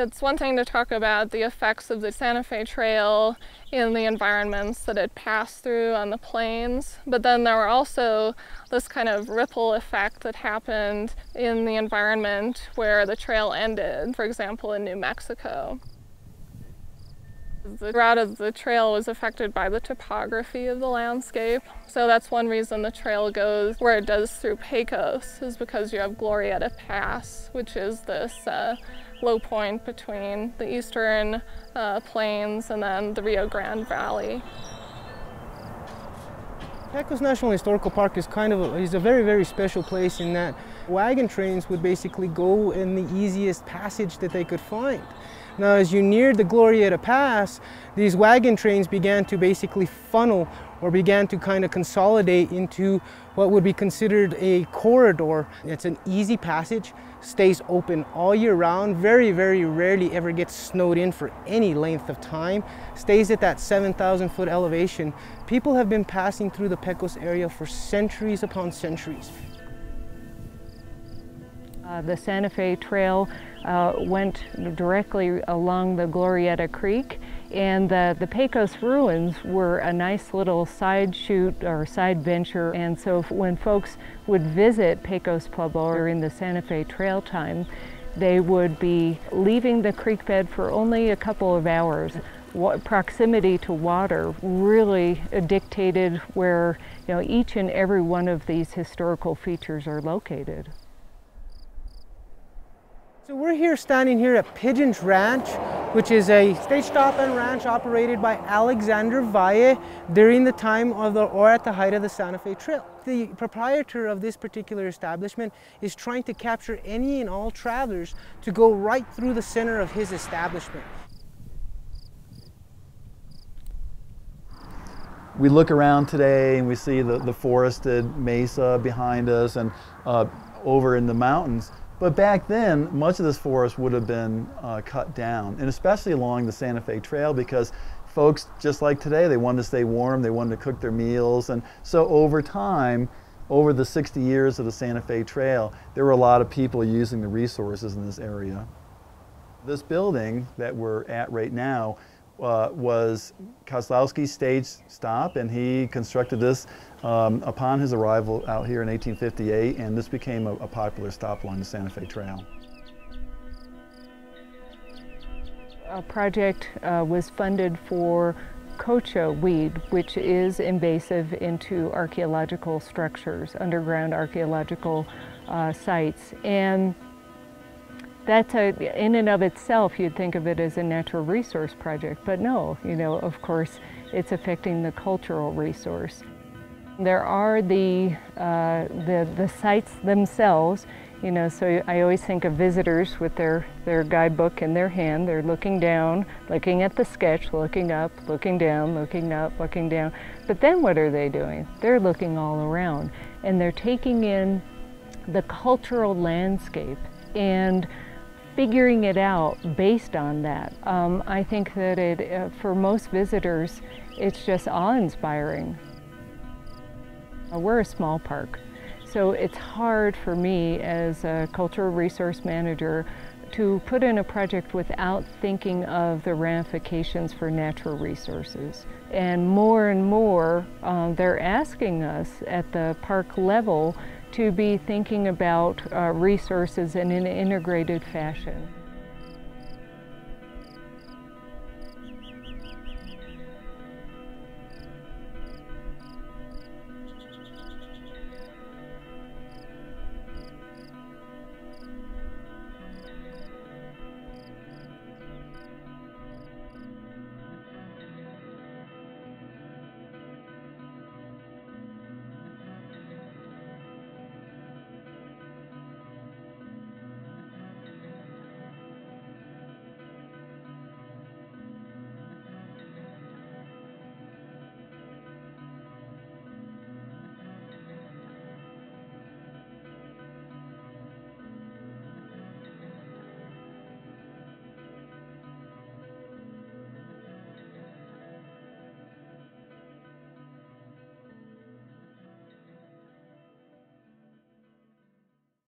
It's one thing to talk about the effects of the Santa Fe Trail in the environments that it passed through on the plains, but then there were also this kind of ripple effect that happened in the environment where the trail ended, for example, in New Mexico. The route of the trail was affected by the topography of the landscape. So that's one reason the trail goes where it does through Pecos, is because you have Glorieta Pass, which is this uh, low point between the eastern uh, plains and then the Rio Grande Valley. Pecos National Historical Park is kind of a, is a very, very special place in that wagon trains would basically go in the easiest passage that they could find. Now, as you neared the Glorieta Pass, these wagon trains began to basically funnel or began to kind of consolidate into what would be considered a corridor. It's an easy passage, stays open all year round, very, very rarely ever gets snowed in for any length of time, stays at that 7,000 foot elevation. People have been passing through the Pecos area for centuries upon centuries. Uh, the Santa Fe Trail uh, went directly along the Glorieta Creek and the, the Pecos ruins were a nice little side shoot or side venture and so when folks would visit Pecos Pueblo during the Santa Fe Trail time they would be leaving the creek bed for only a couple of hours. What, proximity to water really dictated where you know, each and every one of these historical features are located. So we're here standing here at Pigeons Ranch, which is a stage stop and ranch operated by Alexander Valle during the time of the, or at the height of the Santa Fe Trail. The proprietor of this particular establishment is trying to capture any and all travelers to go right through the center of his establishment. We look around today and we see the, the forested mesa behind us and uh, over in the mountains but back then, much of this forest would have been uh, cut down, and especially along the Santa Fe Trail because folks, just like today, they wanted to stay warm, they wanted to cook their meals, and so over time, over the 60 years of the Santa Fe Trail, there were a lot of people using the resources in this area. This building that we're at right now uh, was Kozlowski's stage stop, and he constructed this um, upon his arrival out here in 1858, and this became a, a popular stop along the Santa Fe Trail. A project uh, was funded for kochia weed, which is invasive into archaeological structures, underground archaeological uh, sites. And that's a, in and of itself, you'd think of it as a natural resource project, but no, you know, of course, it's affecting the cultural resource. There are the, uh, the, the sites themselves, you know, so I always think of visitors with their, their guidebook in their hand. They're looking down, looking at the sketch, looking up, looking down, looking up, looking down. But then what are they doing? They're looking all around and they're taking in the cultural landscape and figuring it out based on that. Um, I think that it, uh, for most visitors, it's just awe-inspiring. Uh, we're a small park, so it's hard for me as a cultural resource manager to put in a project without thinking of the ramifications for natural resources. And more and more, um, they're asking us at the park level to be thinking about uh, resources in an integrated fashion.